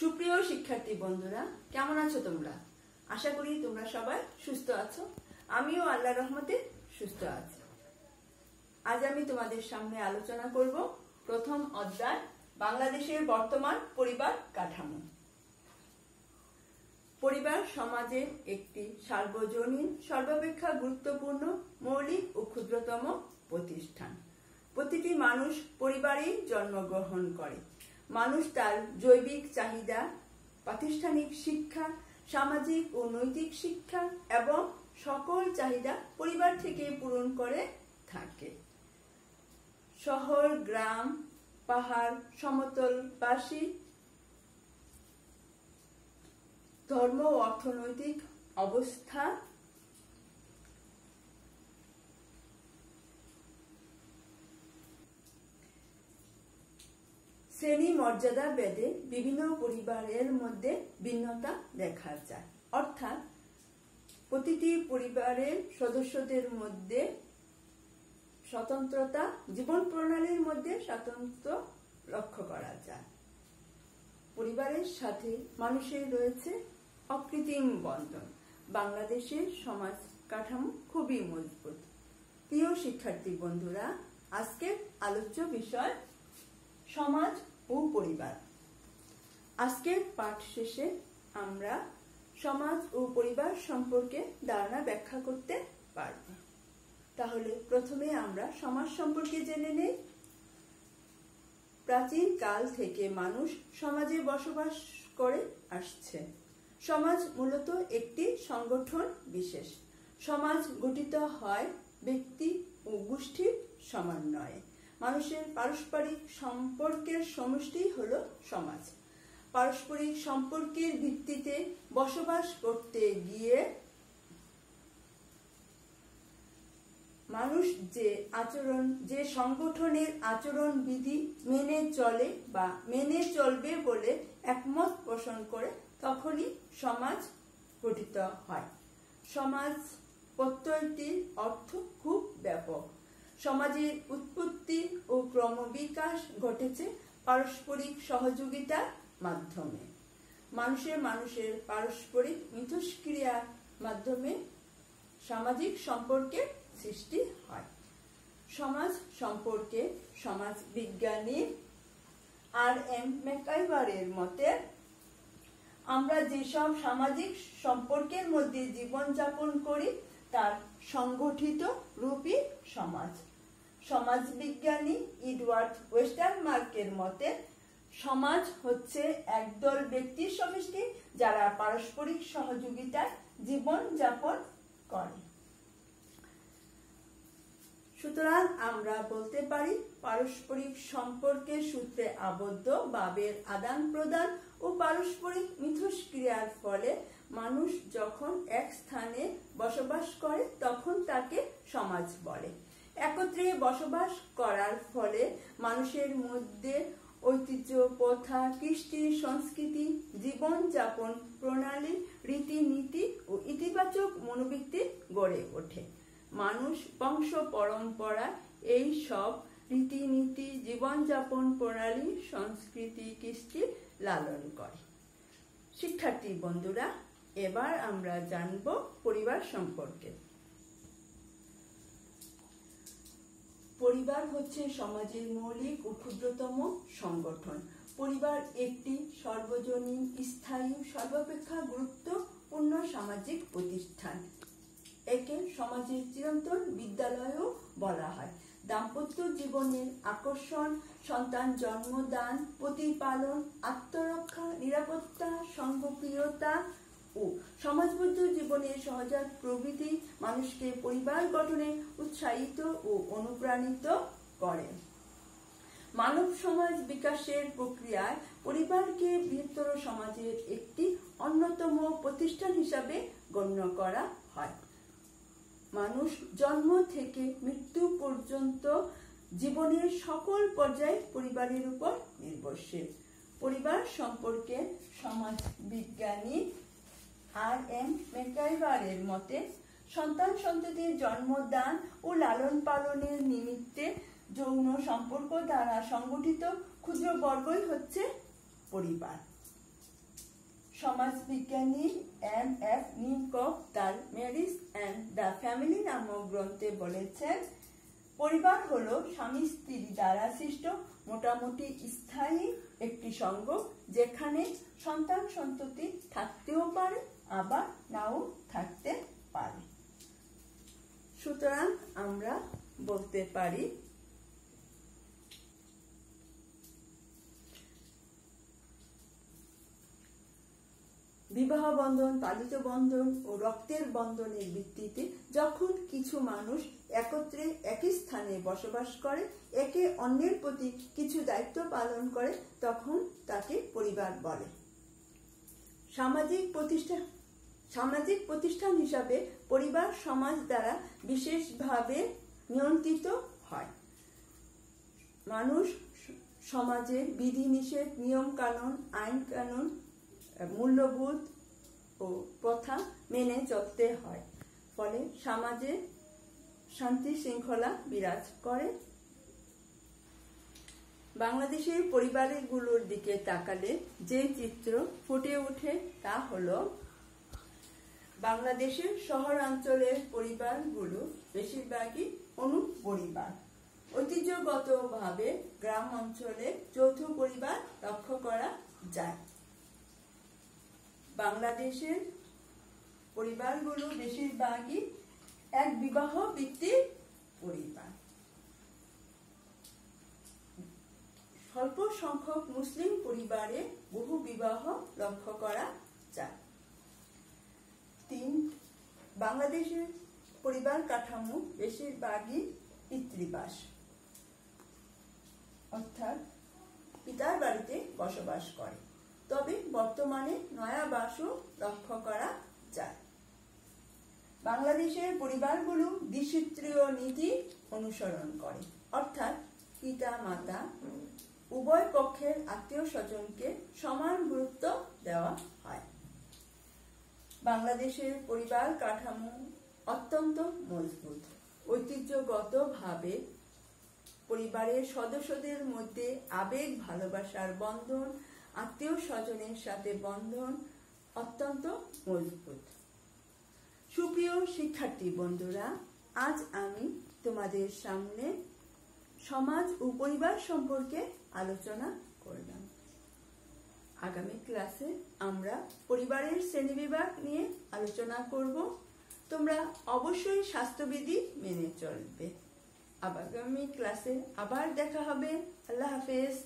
সুপ্রিয় শিক্ষার্থী বন্ধুরা, কেমন আছো তোমরা? আশা করি তোমরা সবাই সুস্থ আছো। আমিও আল্লাহ রহমতে সুস্থ আছি। আজ আমি তোমাদের সামনে আলোচনা করব প্রথম অধ্যায়, বাংলাদেশের বর্তমান পরিবার কাঠামো। পরিবার সমাজের একটি সার্বজনীন, সর্বাপেক্ষা গুরুত্বপূর্ণ, মৌলিক ও ক্ষুদ্রতম প্রতিষ্ঠান। প্রতিটি মানুষ পরিবারেই জন্মগ্রহণ করে। মানুষ তার জৈবিক চাহিদা, প্রাতিষ্ঠানিক শিক্ষা, সামাজিক ও নৈতিক শিক্ষা এবং সকল চাহিদা পরিবার থেকে পূরণ করে থাকে। শহর, গ্রাম, পাহাড়, সমতলবাসী, ধর্ম ও অর্থনৈতিক অবস্থা শ্রেণি মর্যাদা বেদে বিভিন্ন পরিবারের মধ্যে ভিন্নতা দেখা যায়। অর্থাৎ প্রতিটি পরিবারের সদস্যদের মধ্যে স্বতন্ত্রতা, জীবন প্রণালীর মধ্যে স্বাতন্ত্র লক্ষ্য করা যায়। পরিবারের সাথে মানুষের রয়েছে অকৃত্রিম বন্ধন। বাংলাদেশের সমাজ কাঠামো খুবই মজবুত। প্রিয় শিক্ষার্থী বন্ধুরা, আজকের আলোচ্য বিষয় সমাজ ও পরিবার। আজকের পাঠ শেষে আমরা সমাজ ও পরিবার সম্পর্কে ধারণা ব্যাখ্যা করতে পারব। তাহলে প্রথমে আমরা সমাজ সম্পর্কে জেনে নেই। প্রাচীন কাল থেকে মানুষ সমাজে বসবাস করে আসছে। সমাজ মূলত একটি সংগঠন বিশেষ। সমাজ গঠিত হয় ব্যক্তি ও গোষ্ঠীর সমন্বয়ে। মানুষের পারস্পরিক সম্পর্কের সমষ্টি হল সমাজ। পারস্পরিক সম্পর্কের ভিত্তিতে বসবাস করতে গিয়ে মানুষ যে আচরণ, যে সংগঠনের আচরণ বিধি মেনে চলে বা মেনে চলবে বলে একমত পোষণ করে, তখনই সমাজ গঠিত হয়। সমাজ প্রত্যয়টির অর্থ খুব ব্যাপক। সমাজের উৎপত্তি ও ক্রমবিকাশ ঘটেছে পারস্পরিক সহযোগিতার মাধ্যমে। মানুষের মানুষের পারস্পরিক মিথস্ক্রিয়ার মাধ্যমে সামাজিক সম্পর্কের সৃষ্টি হয়। সমাজ সম্পর্কে সমাজ বিজ্ঞানী আর এম মেকাইবারের মতে, আমরা যেসব সামাজিক সম্পর্কের মধ্যে জীবনযাপন করি, তার সংগঠিত রূপই সমাজ। সমাজবিজ্ঞানী ইডওয়ার্ড ওয়েস্টারমার্কের মতে, সমাজ হচ্ছে একদল ব্যক্তির সমষ্টি যারা পারস্পরিক সহযোগিতায় জীবন যাপন করে। সুতরাং আমরা বলতে পারি, পারস্পরিক সম্পর্কের সূত্রে আবদ্ধ বাবের আদান প্রদান ও পারস্পরিক মিথস্ক্রিয়ার ফলে মানুষ যখন এক স্থানে বসবাস করে, তখন তাকে সমাজ বলে। একত্রে বসবাস করার ফলে মানুষের মধ্যে ঐতিহ্য, প্রথা, কৃষ্টি, সংস্কৃতি, জীবনযাপন প্রণালী, রীতিনীতি ও ইতিবাচক মনোবৃত্তি গড়ে ওঠে। মানুষ বংশ পরম্পরা, এই সব রীতিনীতি, জীবনযাপন প্রণালী, সংস্কৃতি, কৃষ্টি লালন করে। শিক্ষার্থী বন্ধুরা, এবার আমরা জানব পরিবার সম্পর্কে। পরিবার হচ্ছে সমাজের মৌলিক ও ক্ষুদ্রতম সংগঠন। পরিবার একটি সর্বজনীন, স্থায়ী, সর্বাপেক্ষা গুরুত্বপূর্ণ সামাজিক প্রতিষ্ঠান। একে সমাজের চিরন্তন বিদ্যালয়ও বলা হয়। দাম্পত্য জীবনের আকর্ষণ, সন্তান জন্মদান, প্রতিপালন, আত্মরক্ষা, নিরাপত্তা, সঙ্গপ্রিয়তা ও সমাজবদ্ধ জীবনের সহজাত প্রভৃতি মানুষকে পরিবার গঠনে উৎসাহিত ও অনুপ্রাণিত করে। মানব সমাজ বিকাশের প্রক্রিয়ায় পরিবারকে বৃহত্তর সমাজের একটি অন্যতম প্রতিষ্ঠান হিসাবে গণ্য করা হয়। মানুষ জন্ম থেকে মৃত্যু পর্যন্ত জীবনের সকল পর্যায়ে পরিবারের উপর নির্ভরশীল। পরিবার সম্পর্কে সমাজ বিজ্ঞানী আর এম মেকাইবারের মতে, সন্তান সন্ততির জন্মদান ও লালন পালনের নিমিত্তে যৌন সম্পর্ক দ্বারা সংগঠিত ক্ষুদ্র বর্গই হচ্ছে পরিবার। সমাজবিজ্ঞানী এম এফ নিমকক তার ম্যারিজ অ্যান্ড দ্য ফ্যামিলি নামক গ্রন্থে বলেছেন, পরিবার হলো স্বামী স্ত্রী দ্বারা সৃষ্ট মোটামুটি স্থায়ী একটি সঙ্গ যেখানে সন্তান সন্ততি থাকতেও পারে আবার নাও থাকতে পারে। সুতরাং আমরা বলতে পারি, বিবাহ বন্ধন, পালিত বন্ধন ও রক্তের বন্ধনের ভিত্তিতে যখন কিছু মানুষ একত্রে একই স্থানে বসবাস করে, একে অন্যের প্রতি কিছু দায়িত্ব পালন করে, তখন তাকে পরিবার বলে। সামাজিক প্রতিষ্ঠান সামাজিক প্রতিষ্ঠান হিসাবে পরিবার, সমাজ দ্বারা বিশেষভাবে নিয়ন্ত্রিত হয়। মানুষ সমাজের বিধিনিষেধ নিয়ম কানুন আইন কানুন মূল্যবোধ ও প্রথা মেনে চলতে হয়। ফলে সমাজে শান্তি শৃঙ্খলা বিরাজ করে। বাংলাদেশের পরিবারগুলোর দিকে তাকালে যে চিত্র ফুটে ওঠে তা হল বাংলাদেশের শহরাঞ্চলের পরিবারগুলো বেশিরভাগই অনুপরিবার। ঐতিহ্যগতভাবে গ্রাম অঞ্চলে যৌথ পরিবার লক্ষ্য করা যায়। বাংলাদেশের পরিবারগুলো বেশিরভাগই এক বিবাহ ভিত্তিক পরিবার। স্বল্প সংখ্যক মুসলিম পরিবারে বহু বিবাহ লক্ষ্য করা যায়। তিন, বাংলাদেশের পরিবার কাঠামো, বেশিরভাগই পিতৃবাস। অর্থাৎ পিতার বাড়িতে বসবাস করে। তবে বর্তমানে নয়া বাসও লক্ষ্য করা যায়। বাংলাদেশের পরিবারগুলো দ্বিসূত্রীয় নীতি অনুসরণ করে। অর্থাৎ পিতা, মাতা, উভয় পক্ষের আত্মীয় স্বজনকে সমান গুরুত্ব দেওয়া হয়। বাংলাদেশের পরিবার কাঠামো অত্যন্ত মজবুত। ঐতিহ্যগতভাবে পরিবারের সদস্যদের মধ্যে আবেগ, ভালোবাসার বন্ধন আত্মীয় স্বজনের সাথে বন্ধন অত্যন্ত মজবুত। সুপ্রিয় শিক্ষার্থী বন্ধুরা, আজ আমি তোমাদের সামনে সমাজ ও পরিবার সম্পর্কে আলোচনা আগামী ক্লাসে আমরা পরিবারের শ্রেণীবিভাগ নিয়ে আলোচনা করব। তোমরা অবশ্যই স্বাস্থ্যবিধি মেনে চলবে। আগামী ক্লাসে আবার দেখা হবে। আল্লাহ হাফেজ।